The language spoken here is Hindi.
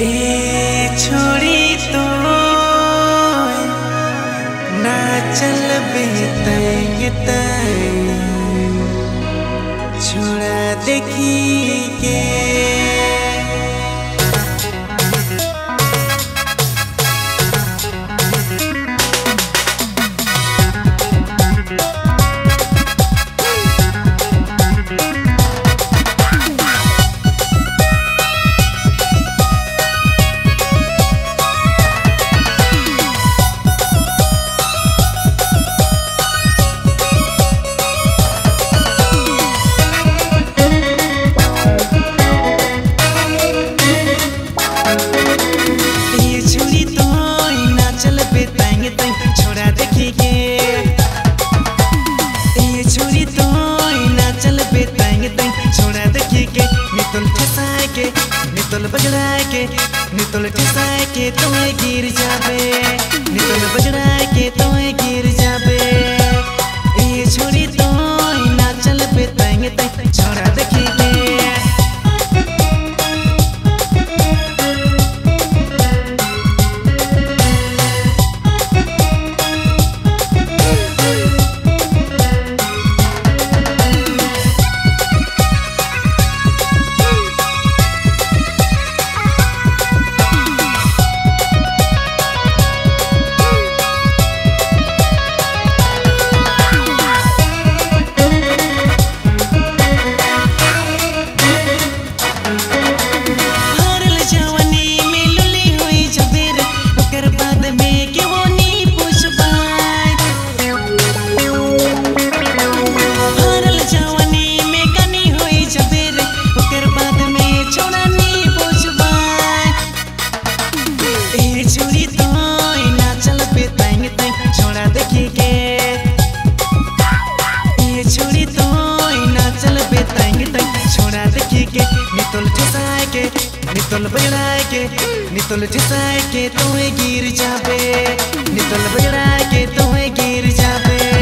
ए छोड़ी तो ना चल बेतंग छोड़ा देखी के तो चल पे तंग छोड़ा देखी के नितुल ठसाए के नितुल बजड़ाए के नितुल ठसाए के तुम्हें गिर नितुल बजड़ाए के तुम्हें नितुल बजड़ाए के नितल जिसाए के तुम्हें गिर जाबे। नितल बजड़ाए के तुम्हें गिर जाबे।